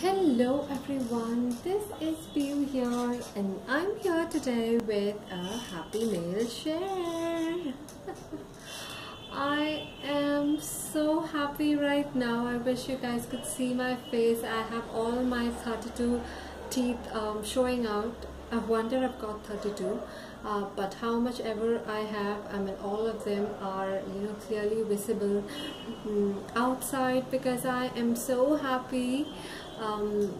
Hello everyone, this is Piyu here and I'm here today with a happy mail share. I am so happy right now. I wish you guys could see my face. I have all my 32 teeth um, showing out. I wonder I've got 32 uh, but how much ever I have I mean all of them are you know clearly visible um, outside because I am so happy um,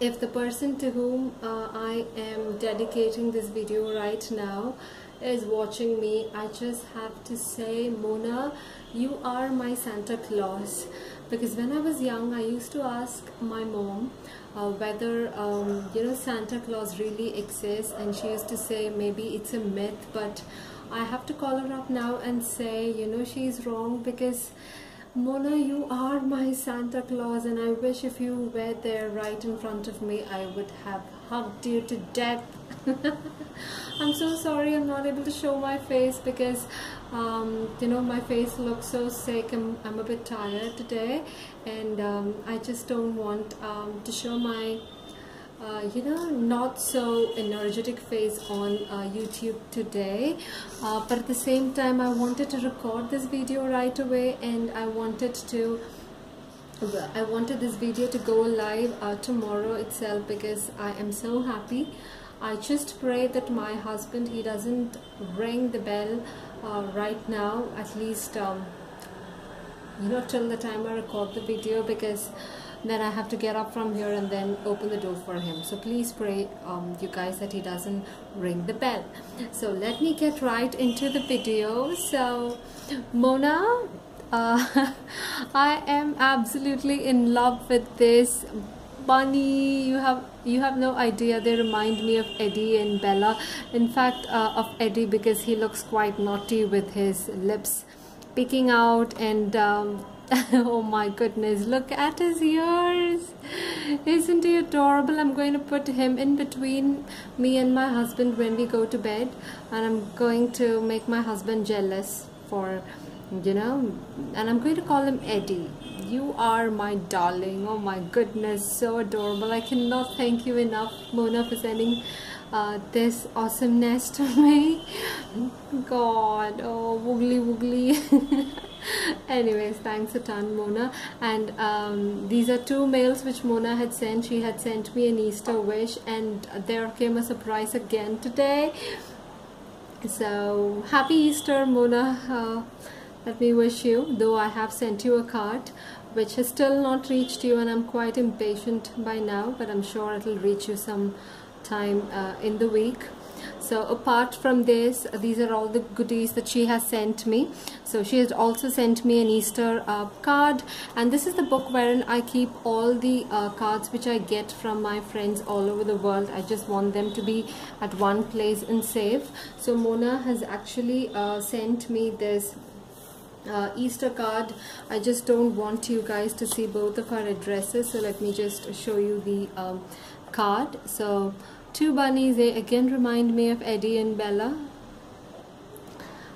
if the person to whom uh, I am dedicating this video right now is watching me I just have to say Mona you are my Santa Claus. Because when I was young I used to ask my mom uh, whether um, you know Santa Claus really exists and she used to say maybe it's a myth but I have to call her up now and say you know she's wrong because Mona you are my Santa Claus and I wish if you were there right in front of me I would have hugged you to death. I'm so sorry I'm not able to show my face because um, you know my face looks so sick. I'm, I'm a bit tired today and um, I just don't want um, to show my uh, you know not so energetic face on uh, YouTube today. Uh, but at the same time I wanted to record this video right away and I wanted to I wanted this video to go live uh, tomorrow itself because I am so happy. I just pray that my husband he doesn't ring the bell uh, right now at least um, you know till the time I record the video because then I have to get up from here and then open the door for him. So please pray um, you guys that he doesn't ring the bell. So let me get right into the video. So Mona uh, I am absolutely in love with this bunny. You have you have no idea. They remind me of Eddie and Bella. In fact uh, of Eddie because he looks quite naughty with his lips peeking out and um, oh my goodness look at his ears. Isn't he adorable? I'm going to put him in between me and my husband when we go to bed and i'm going to make my husband jealous for you know and i'm going to call him eddie. You are my darling. Oh my goodness so adorable. I cannot thank you enough mona for sending uh, this awesomeness to me. God oh woogly woogly anyways thanks a ton mona. And um, these are two mails which mona had sent. She had sent me an easter wish and there came a surprise again today. So happy easter mona. Uh, let me wish you though i have sent you a card which has still not reached you and i'm quite impatient by now but i'm sure it'll reach you some time uh, in the week so apart from this these are all the goodies that she has sent me. So she has also sent me an Easter uh, card. And this is the book wherein I keep all the uh, cards which I get from my friends all over the world. I just want them to be at one place and safe. So Mona has actually uh, sent me this uh, Easter card. I just don't want you guys to see both of our addresses. So let me just show you the um, card. So two bunnies they again remind me of Eddie and Bella.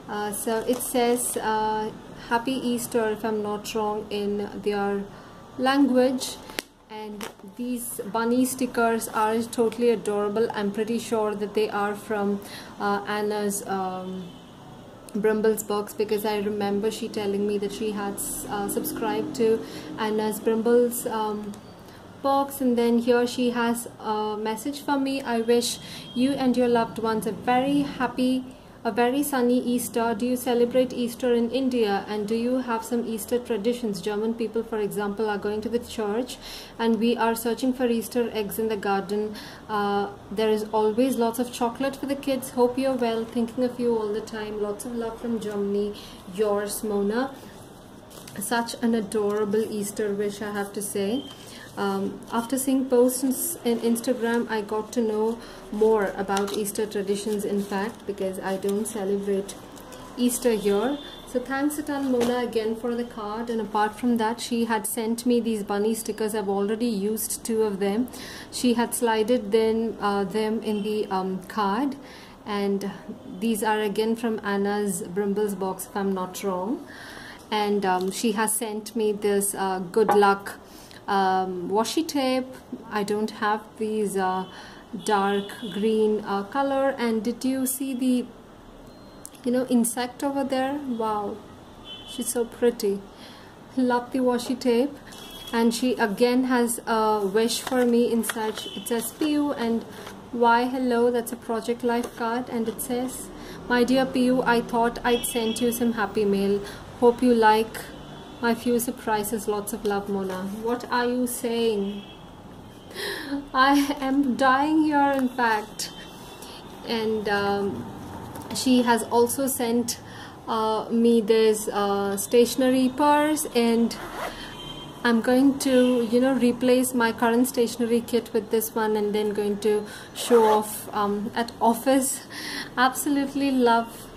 Uh, so it says uh, happy Easter if I'm not wrong in their language. And these bunny stickers are totally adorable. I'm pretty sure that they are from uh, Anna's um, Brimble's box because I remember she telling me that she had uh, subscribed to Anna's Brimble's um, box and then here she has a message for me I wish you and your loved ones a very happy a very sunny Easter. Do you celebrate Easter in India and do you have some Easter traditions? German people, for example, are going to the church and we are searching for Easter eggs in the garden. Uh, there is always lots of chocolate for the kids. Hope you're well. Thinking of you all the time. Lots of love from Germany. Yours, Mona. Such an adorable Easter wish, I have to say um, after seeing posts in Instagram I got to know more about Easter traditions in fact because I don't celebrate Easter here. So thanks a ton Mona again for the card. And apart from that she had sent me these bunny stickers. I've already used two of them. She had slided then uh, them in the um, card. And these are again from Anna's Brimble's box if I'm not wrong. And um, she has sent me this uh, good luck um, washi tape. I don't have these uh, dark green uh, color. And did you see the you know insect over there? Wow. She's so pretty. Love the washi tape. And she again has a wish for me in such it says Piyu and why hello that's a project life card. And it says my dear Piyu I thought I'd send you some happy mail. Hope you like my few surprises lots of love Mona. What are you saying? I am dying here in fact. And um, she has also sent uh, me this uh, stationery purse and I'm going to you know replace my current stationery kit with this one and then going to show off um, at office. Absolutely love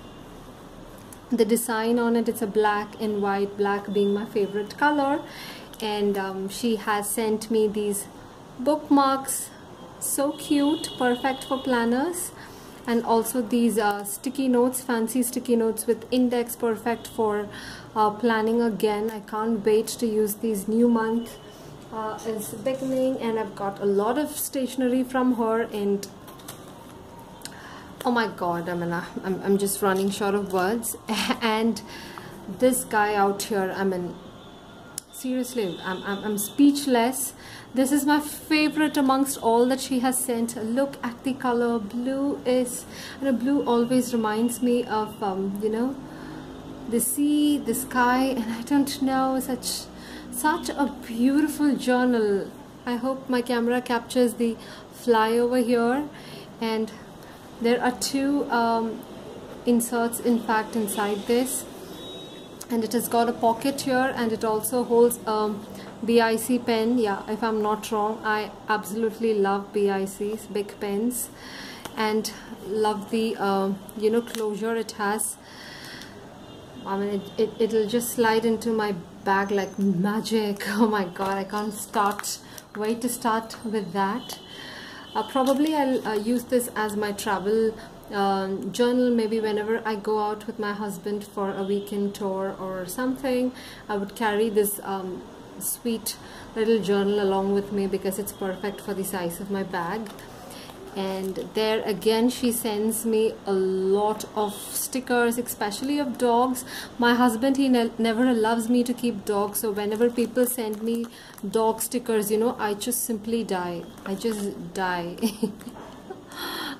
the design on it it's a black and white black being my favorite color. And um, she has sent me these bookmarks so cute perfect for planners. And also these uh, sticky notes fancy sticky notes with index perfect for uh, planning again. I can't wait to use these new month uh, is beginning and I've got a lot of stationery from her and oh my god I mean I'm, I'm just running short of words. And this guy out here I mean seriously I'm, I'm, I'm speechless. This is my favorite amongst all that she has sent. Look at the color. Blue is know blue always reminds me of um, you know the sea the sky and I don't know such such a beautiful journal. I hope my camera captures the fly over here. And there are two um, inserts in fact inside this. And it has got a pocket here and it also holds a BIC pen. Yeah if I'm not wrong I absolutely love BICs big pens. And love the uh, you know closure it has. I mean it, it, it'll just slide into my bag like magic. Oh my god I can't start wait to start with that uh, probably I'll uh, use this as my travel um, journal. Maybe whenever I go out with my husband for a weekend tour or something I would carry this um, sweet little journal along with me because it's perfect for the size of my bag and there again she sends me a lot of stickers especially of dogs. My husband he ne never loves me to keep dogs. So whenever people send me dog stickers you know I just simply die. I just die.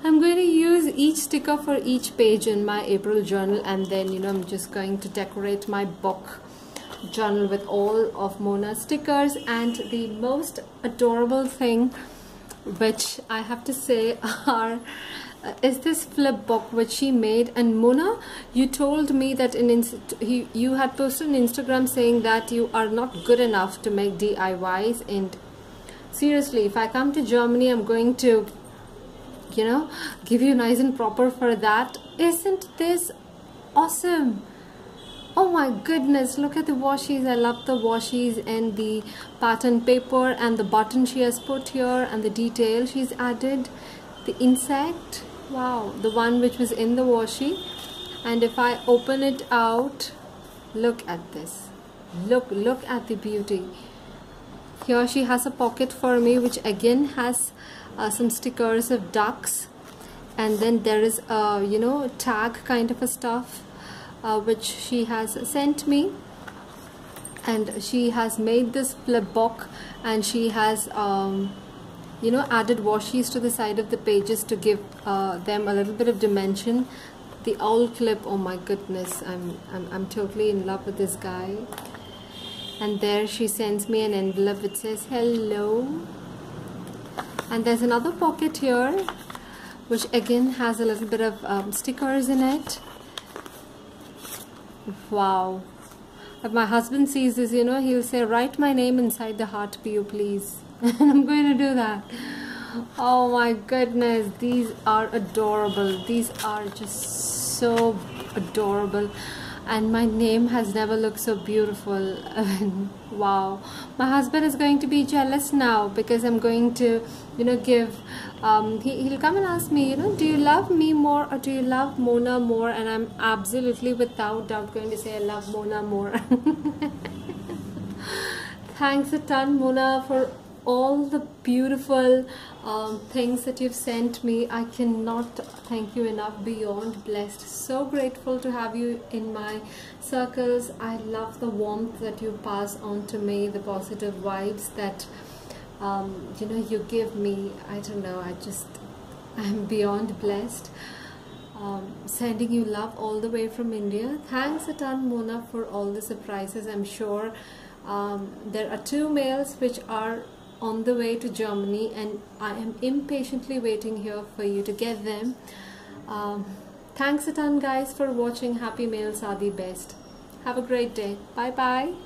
I'm going to use each sticker for each page in my April journal and then you know I'm just going to decorate my book journal with all of Mona's stickers. And the most adorable thing which I have to say are uh, is this flip book which she made. And Mona you told me that in he, you had posted on Instagram saying that you are not good enough to make DIYs and seriously if I come to Germany I'm going to you know give you nice and proper for that. Isn't this awesome oh my goodness look at the washies. I love the washies and the pattern paper and the button she has put here and the detail she's added. The insect wow the one which was in the washi. And if I open it out look at this. Look look at the beauty. Here she has a pocket for me which again has uh, some stickers of ducks. And then there is a you know tag kind of a stuff uh, which she has sent me. And she has made this flip book and she has um, you know added washies to the side of the pages to give uh, them a little bit of dimension. The owl clip oh my goodness I'm, I'm, I'm totally in love with this guy. And there she sends me an envelope which says hello. And there's another pocket here which again has a little bit of um, stickers in it wow. If my husband sees this you know he'll say write my name inside the heart Piyu please. And I'm going to do that. Oh my goodness these are adorable. These are just so adorable and my name has never looked so beautiful. Wow. My husband is going to be jealous now because I'm going to you know give um, he, he'll come and ask me you know do you love me more or do you love Mona more? And I'm absolutely without doubt going to say I love Mona more. Thanks a ton, Mona, for all the beautiful um, things that you've sent me. I cannot thank you enough. Beyond blessed. So grateful to have you in my circles. I love the warmth that you pass on to me, the positive vibes that um, you know you give me. I don't know. I just I'm beyond blessed. Um, sending you love all the way from India. Thanks a ton, Mona, for all the surprises. I'm sure um, there are two mails which are on the way to Germany and I am impatiently waiting here for you to get them. Um, thanks a ton guys for watching. Happy mails are the best. Have a great day. Bye bye.